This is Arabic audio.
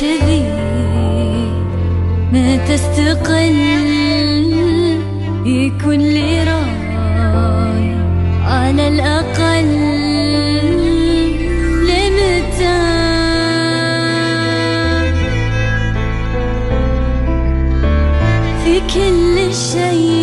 كذي ما تستقل يكون لي راي على الأقل كل شيء